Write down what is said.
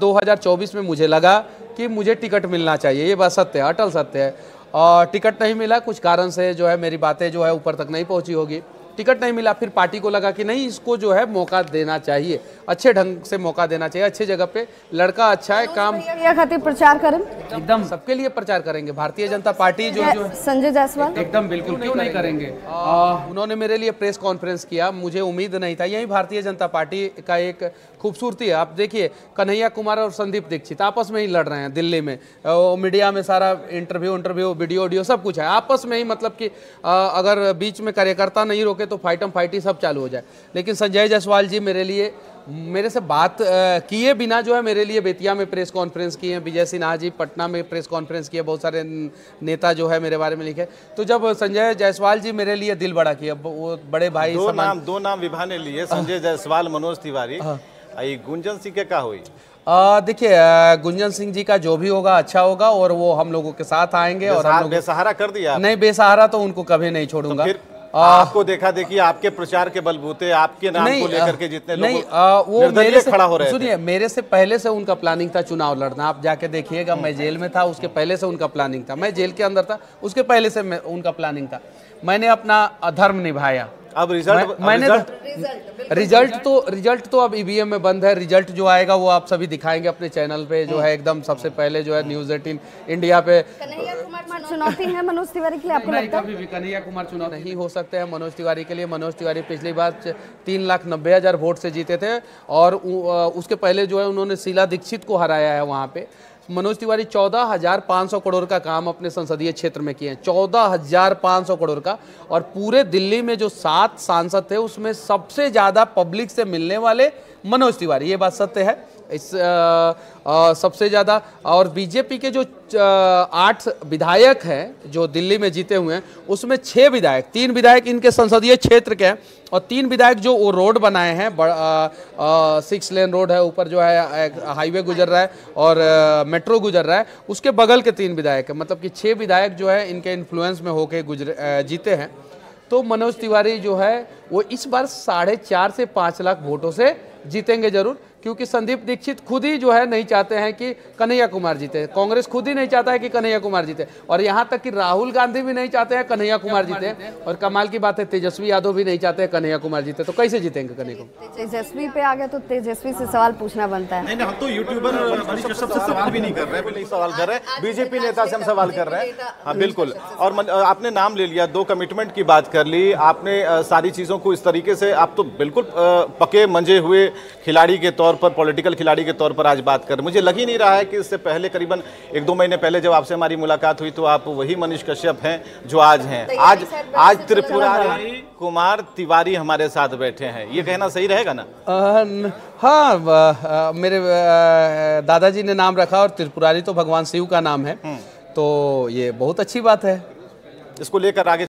2024 में मुझे लगा कि मुझे टिकट मिलना चाहिए। ये बात सत्य है, अटल सत्य है। और टिकट नहीं मिला, कुछ कारण से जो है, मेरी बातें जो है, ऊपर तक नहीं पहुँची होगी। टिकट नहीं मिला फिर पार्टी को लगा कि नहीं इसको जो है मौका देना चाहिए। अच्छे ढंग से मौका देना चाहिए अच्छे जगह पे। लड़का अच्छा है काम या खातिर प्रचार करें। एकदम। सबके लिए प्रचार करेंगे। भारतीय जनता पार्टी जो जो संजय जायसवाल। एकदम बिल्कुल क्यों नहीं करेंगे? उन्होंने मेरे लिए प्रेस कॉन्फ्रेंस किया मुझे उम्मीद नहीं था। यही भारतीय जनता पार्टी का एक खूबसूरती है। आप देखिए कन्हैया कुमार और संदीप दीक्षित आपस में ही लड़ रहे हैं दिल्ली में। मीडिया में सारा इंटरव्यू इंटरव्यू वीडियो वीडियो सब कुछ है। आपस में ही मतलब कि अगर बीच में कार्यकर्ता नहीं रोके तो फाइटम फाइटी सब चालू हो जाए। लेकिन संजय जायसवाल जी मेरे लिए मेरे से बात किए बिना जो है मेरे लिए बेतिया में प्रेस कॉन्फ्रेंस किए विजय सिन्हा जी पटना में प्रेस कॉन्फ्रेंस किए बहुत सारे नेता जो है मेरे बारे में लिखे। तो जब संजय जायसवाल जी मेरे लिए दिल बड़ा किया वो बड़े भाई दो नाम दो नाम विभाने लिए संजय जायसवाल मनोज तिवारी। गुंजन सिंह के क्या हुई? देखिए गुंजन सिंह जी का जो भी होगा अच्छा होगा और वो हम लोगों के साथ आएँगे और हम लोग बेसहारा कर दिया नहीं बेसहारा तो उनको कभी नहीं छोड़ूँगा। तो आपको देखा देखिए आपके प्रचार के बलबूते आपके नाम को लेकर के जितने नहीं आ, वो मेरे से खड़ा हो रहे सुनिए मेरे से पहले से उनका प्लानिंग था चुनाव लड़ना। आप जाके देखिएगा मैं जेल में था उसके पहले से उनका प्लानिंग था। मैं जेल के अंदर था उसके पहले से उनका प्लानिंग था। मैंने अपना धर्म निभाया। अब रिज़ल्ट मैं, मैंने रिज़ल्ट, रिज़ल्ट तो रिज़ल्ट तो अब ईवीएम में बंद है। रिज़ल्ट जो आएगा वो आप सभी दिखाएँगे अपने चैनल पे जो है एकदम सबसे पहले जो है न्यूज़ एटीन इंडिया पे। चुनौती है मनोज तिवारी के लिए आपको लगता है? कन्हैया कुमार चुनाव नहीं हो सकते हैं मनोज तिवारी के लिए। मनोज तिवारी पिछली बार तीन लाख नब्बे हज़ार वोट से जीते थे और उसके पहले जो है उन्होंने शीला दीक्षित को हराया है वहाँ पे। मनोज तिवारी, चौदह हज़ार पाँच सौ करोड़ का काम अपने संसदीय क्षेत्र में किए हैं। चौदह हज़ार पाँच सौ करोड़ का। और पूरे दिल्ली में जो सात सांसद थे, उसमें सबसे ज़्यादा पब्लिक से मिलने वाले मनोज तिवारी। ये बात सत्य है। इस आ, आ, सबसे ज़्यादा और बीजेपी के जो आठ विधायक हैं जो दिल्ली में जीते हुए हैं उसमें छः विधायक तीन विधायक इनके संसदीय क्षेत्र के हैं और तीन विधायक जो वो रोड बनाए हैं बड़ा सिक्स लेन रोड है ऊपर जो है हाईवे गुजर रहा है और आ, मेट्रो गुजर रहा है उसके बगल के तीन विधायक हैं मतलब कि छः विधायक जो है इनके इन्फ्लुएंस में होके गुजर जीते हैं। तो मनोज तिवारी जो है वो इस बार साढ़े चार से पाँच लाख वोटों से जीतेंगे ज़रूर क्योंकि संदीप दीक्षित खुद ही जो है नहीं चाहते हैं कि कन्हैया कुमार जीते। कांग्रेस खुद ही नहीं चाहता है कि कन्हैया कुमार जीते। और यहाँ तक कि राहुल गांधी भी नहीं चाहते हैं कन्हैया कुमार जीते। और कमाल की बात है तेजस्वी यादव भी नहीं चाहते हैं कन्हैया कुमार जीते। तो कैसे जीतेंगे कन्हैया कुमार तेजस्वी पे आ गया तो तेजस्वी से सवाल पूछना बनता है। हम तो यूट्यूबर सवाल भी नहीं कर रहे सवाल कर रहे। हैं बीजेपी नेता से हम सवाल कर रहे हैं। हाँ बिल्कुल। और आपने नाम ले लिया दो कमिटमेंट की बात कर ली। आपने सारी चीज़ों को इस तरीके से आप तो बिल्कुल पके मंजे हुए खिलाड़ी के तौर पर पॉलिटिकल खिलाड़ी के तौर पर आज बात कर। मुझे लग ही नहीं रहा है कि इससे पहले करीबन एक दो महीने पहले जब आपसे हमारी मुलाकात हुई तो आप वही मनीष कश्यप हैं जो आज हैं। तो आज आज त्रिपुरारी कुमार तिवारी हमारे साथ बैठे हैं। ये कहना सही रहेगा ना? हाँ मेरे दादाजी ने नाम रखा और त्रिपुरारी तो भगवान शिव का नाम है। हम्म। तो ये बहुत अच्छी बात है। इसको लेकर आगे